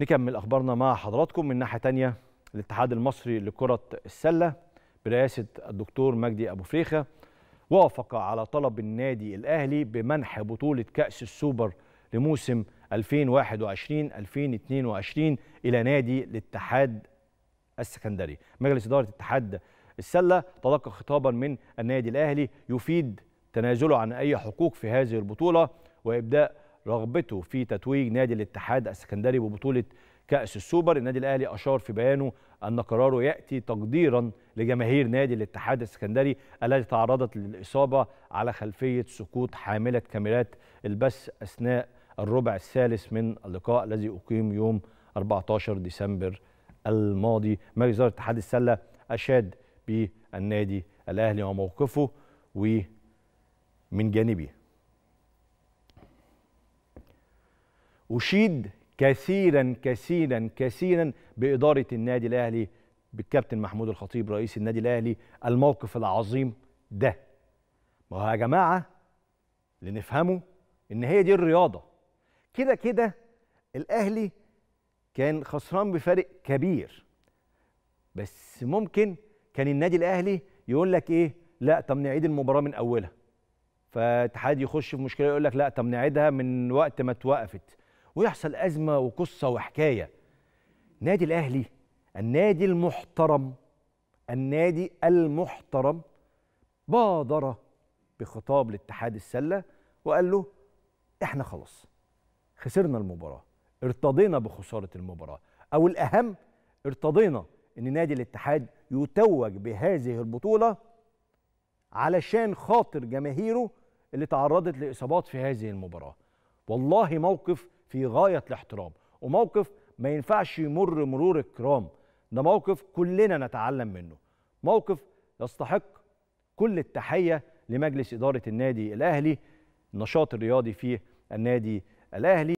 نكمل أخبارنا مع حضراتكم من ناحية تانية. الاتحاد المصري لكرة السلة برئاسة الدكتور مجدي أبو فريخة وافق على طلب النادي الأهلي بمنح بطولة كأس السوبر لموسم 2021 2022 إلى نادي الاتحاد السكندري. مجلس إدارة اتحاد السلة تلقى خطابا من النادي الأهلي يفيد تنازله عن أي حقوق في هذه البطولة وإبداء رغبته في تتويج نادي الاتحاد السكندري ببطولة كأس السوبر. النادي الأهلي أشار في بيانه أن قراره يأتي تقديرا لجماهير نادي الاتحاد السكندري التي تعرضت للإصابة على خلفية سقوط حاملة كاميرات البث أثناء الربع الثالث من اللقاء الذي أقيم يوم 14 ديسمبر الماضي. مجلس إدارة اتحاد السلة أشاد بالنادي الأهلي وموقفه ومن جانبه أشيد كثيرا كثيرا كثيرا بإدارة النادي الأهلي بالكابتن محمود الخطيب رئيس النادي الأهلي الموقف العظيم ده. ما هو يا جماعة اللي نفهمه إن هي دي الرياضة. كده كده الأهلي كان خسران بفارق كبير. بس ممكن كان النادي الأهلي يقول لك إيه؟ لا طب نعيد المباراة من أولها. فاتحاد يخش في مشكلة يقول لك لا طب نعيدها من وقت ما اتوقفت. ويحصل أزمة وقصة وحكاية. نادي الأهلي النادي المحترم النادي المحترم بادر بخطاب لاتحاد السلة وقال له إحنا خلاص خسرنا المباراة ارتضينا بخسارة المباراة. أو الأهم ارتضينا أن نادي الاتحاد يتوج بهذه البطولة علشان خاطر جماهيره اللي تعرضت لإصابات في هذه المباراة. والله موقف في غاية الاحترام. وموقف ما ينفعش يمر مرور الكرام. ده موقف كلنا نتعلم منه. موقف يستحق كل التحية لمجلس إدارة النادي الأهلي النشاط الرياضي في النادي الأهلي.